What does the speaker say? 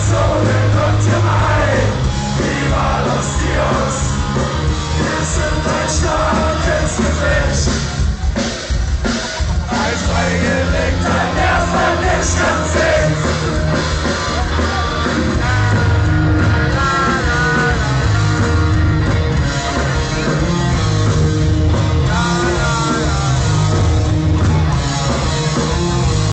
sorry.